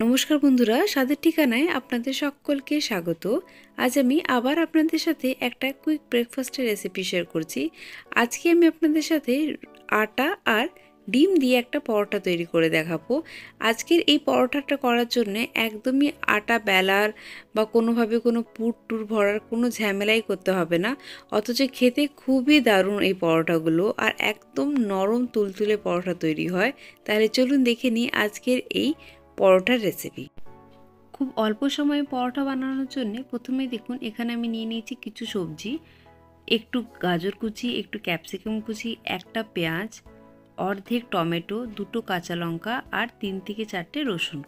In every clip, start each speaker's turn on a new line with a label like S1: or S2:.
S1: নমস্কার বন্ধুরা, স্বাদের ঠিকানায় আপনাদের সকলকে স্বাগত। আজ আমি আবার আপনাদের সাথে একটা কুইক ব্রেকফাস্টের রেসিপি শেয়ার করছি। আজকে আমি আপনাদের সাথে আটা আর ডিম দিয়ে একটা পরোটা তৈরি করে দেখাবো। আজকের এই পরোটাটা করার জন্য একদমই আটা বেলার বা কোনোভাবে কোনো পুর টুর ভরার কোনো ঝামেলাই করতে হবে না। অথচ খেতে খুবই দারুণ এই পরোটাগুলো আর একদম নরম তুলতুলে পরোটা তৈরি হয়। তাহলে চলুন দেখে নিই আজকের এই পরোটার রেসিপি খুব অল্প সময়ে পরোটা বানানোর জন্য প্রথমে দেখুন, এখানে আমি নিয়ে নিয়েছি কিছু সবজি। একটু গাজর কুচি, একটু ক্যাপসিকাম কুচি, একটা পেঁয়াজ, অর্ধেক টমেটো, দুটো কাঁচা লঙ্কা আর তিন থেকে চারটে রসুন।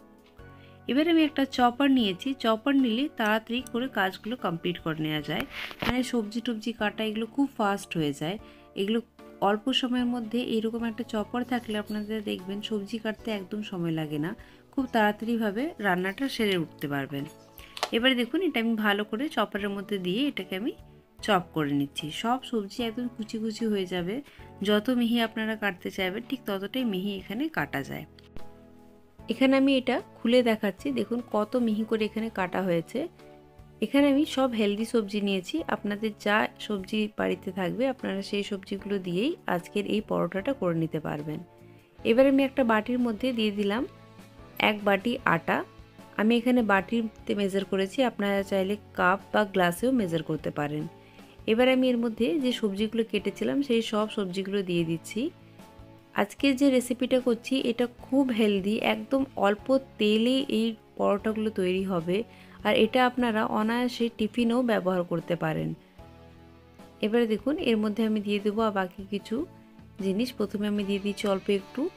S1: এবার আমি একটা চপার নিয়েছি। চপার নিলে তাড়াতাড়ি করে কাজগুলো কমপ্লিট করে নেওয়া যায়। মানে সবজি টবজি কাটা এগুলো খুব ফাস্ট হয়ে যায়। এগুলো অল্প সময়ের মধ্যে এরকম একটা চপার থাকলে আপনাদের দেখবেন সবজি কাটতে একদম সময় লাগে না। খুব তাড়াতাড়িভাবে রান্নাটা সেরে উঠতে পারবেন। এবারে দেখুন, এটা আমি ভালো করে চপারের মধ্যে দিয়ে এটাকে আমি চপ করে নিচ্ছি। সব সবজি একদম কুচি কুচি হয়ে যাবে। যত মিহি আপনারা কাটতে চাইবেন, ঠিক ততটাই মিহি এখানে কাটা যায়। এখানে আমি এটা খুলে দেখাচ্ছি। দেখুন কত মিহি করে এখানে কাটা হয়েছে। এখানে আমি সব হেলদি সবজি নিয়েছি। আপনাদের যা সবজি বাড়িতে থাকবে, আপনারা সেই সবজিগুলো দিয়েই আজকের এই পরোটাটা করে নিতে পারবেন। এবার আমি একটা বাটির মধ্যে দিয়ে দিলাম। এক বাটি আটা। আমি এখানে বাটিতে মেজার করেছি, আপনারা চাইলে কাপ বা গ্লাসেও মেজার করতে পারেন। এবার আমি এর মধ্যে যে সবজিগুলো কেটেছিলাম, সেই সব সবজিগুলো দিয়ে দিচ্ছি। আজকে যে রেসিপিটা করছি, এটা খুব হেলদি একদম অল্প তেলে এই পরোটাগুলো তৈরি হবে। আর এটা আপনারা অনায়াসে টিফিনেও ব্যবহার করতে পারেন। এবারে দেখুন, এর মধ্যে আমি দিয়ে দেবো আর বাকি কিছু জিনিস। প্রথমে আমি দিয়ে দিচ্ছি অল্প একটু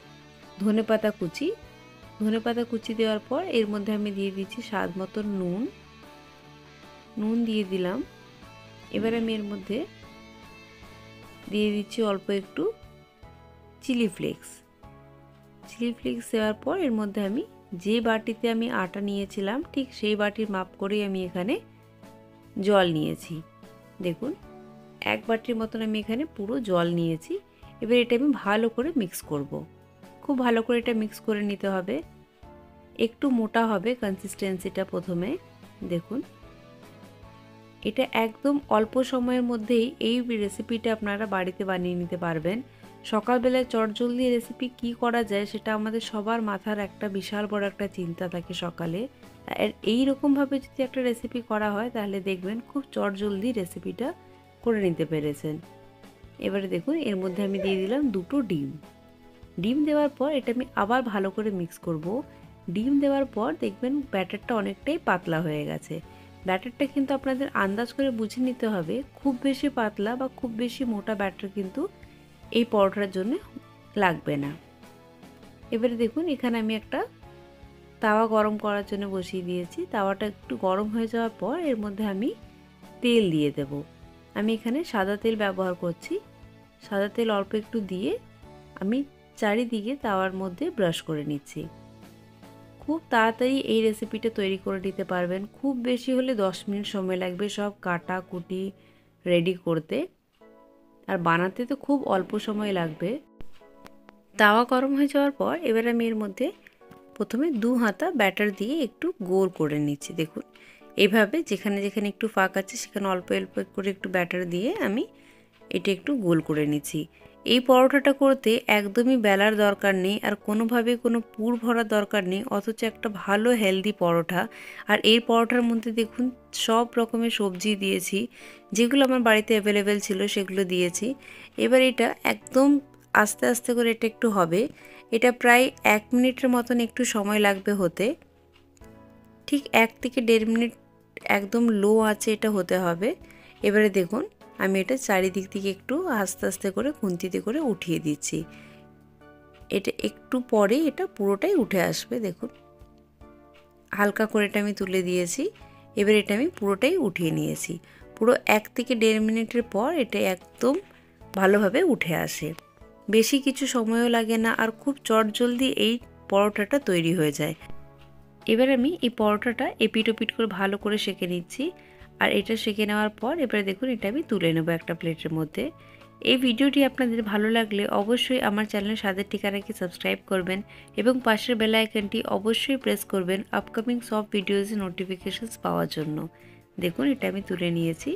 S1: ধনে পাতা কুচি। ধনে পাতা কুচি দেওয়ার পর এর মধ্যে আমি দিয়ে দিচ্ছি স্বাদ মতো নুন। নুন দিয়ে দিলাম। এবার আমি এর মধ্যে দিয়ে দিচ্ছি অল্প একটু চিলি ফ্লেক্স। চিলি ফ্লেক্স দেওয়ার পর এর মধ্যে আমি যে বাটিতে আমি আটা নিয়েছিলাম, ঠিক সেই বাটির মাপ করেই আমি এখানে জল নিয়েছি। দেখুন, এক বাটির মতন আমি এখানে পুরো জল নিয়েছি। এবার এটা আমি ভালো করে মিক্স করব। খুব ভালো করে এটা মিক্স করে নিতে হবে। একটু মোটা হবে কনসিস্টেন্সিটা প্রথমে, দেখুন। এটা একদম অল্প সময়ের মধ্যেই এই রেসিপিটা আপনারা বাড়িতে বানিয়ে নিতে পারবেন। সকালবেলায় চটজলদি রেসিপি কি করা যায় সেটা আমাদের সবার মাথার একটা বিশাল বড় একটা চিন্তা থাকে সকালে। এই রকমভাবে যদি একটা রেসিপি করা হয়, তাহলে দেখবেন খুব চটজলদি রেসিপিটা করে নিতে পেরেছেন। এবারে দেখুন, এর মধ্যে আমি দিয়ে দিলাম দুটো ডিম। ডিম দেওয়ার পর এটা আমি আবার ভালো করে মিক্স করব। ডিম দেওয়ার পর দেখবেন ব্যাটারটা অনেকটাই পাতলা হয়ে গেছে। ব্যাটারটা কিন্তু আপনাদের আন্দাজ করে বুঝে নিতে হবে, খুব বেশি পাতলা বা খুব বেশি মোটা ব্যাটার কিন্তু এই পরোটার জন্য লাগবে না। এবারে দেখুন, এখানে আমি একটা তাওয়া গরম করার জন্য বসিয়ে দিয়েছি। তাওয়াটা একটু গরম হয়ে যাওয়ার পর এর মধ্যে আমি তেল দিয়ে দেব। আমি এখানে সাদা তেল ব্যবহার করছি। সাদা তেল অল্প একটু দিয়ে আমি চারিদিকে তাওয়ার মধ্যে ব্রাশ করে নিচ্ছি। খুব তাড়াতাড়ি এই রেসিপিটা তৈরি করে নিতে পারবেন। খুব বেশি হলে দশ মিনিট সময় লাগবে সব কাটা, কুটি রেডি করতে। আর বানাতে তো খুব অল্প সময় লাগবে। তাওয়া গরম হয়ে যাওয়ার পর এবার আমি এর মধ্যে প্রথমে দু হাতা ব্যাটার দিয়ে একটু গোল করে নিচ্ছি। দেখুন, এভাবে যেখানে যেখানে একটু ফাঁক আছে সেখানে অল্প অল্প করে একটু ব্যাটার দিয়ে আমি এটা একটু গোল করে নিচ্ছি। এই পরোটাটা করতে একদমই বেলার দরকার নেই আর কোনোভাবে কোনো পুর ভরার দরকার নেই, অথচ একটা ভালো হেলদি পরোটা। আর এই পরোটার মধ্যে দেখুন, সব রকমের সবজি দিয়েছি, যেগুলো আমার বাড়িতে অ্যাভেলেবেল ছিল সেগুলো দিয়েছি। এবার এটা একদম আস্তে আস্তে করে এটা একটু হবে। এটা প্রায় এক মিনিটের মতন একটু সময় লাগবে হতে। ঠিক এক থেকে দেড় মিনিট একদম লো আছে এটা হতে হবে। এবারে দেখুন আমি এটা চারিদিক থেকে একটু আস্তে আস্তে করে খুন্তিতে করে উঠিয়ে দিচ্ছি। এটা একটু পরে এটা পুরোটাই উঠে আসবে, দেখুন। হালকা করে এটা আমি তুলে দিয়েছি, এবার এটা আমি পুরোটাই উঠিয়ে নিয়েছি। পুরো এক থেকে দেড় মিনিটের পর এটা একদম ভালোভাবে উঠে আসে। বেশি কিছু সময়ও লাগে না আর খুব চটজলদি এই পরোটাটা তৈরি হয়ে যায়। এবার আমি এই পরোটাটা এপিট ওপিট করে ভালো করে সেঁকে নিচ্ছি। আর এটা সেঁকে নেওয়ার পর এবারে দেখুন, এটা আমি তুলে নেব একটা প্লেটের মধ্যে। এই ভিডিওটি আপনাদের ভালো লাগলে অবশ্যই আমার চ্যানেল স্বাদের ঠিকানাকে সাবস্ক্রাইব করবেন এবং পাশের বেল আইকনটি অবশ্যই প্রেস করবেন আপকামিং সব ভিডিওজের নোটিফিকেশানস পাওয়ার জন্য। দেখুন, এটা আমি তুলে নিয়েছি।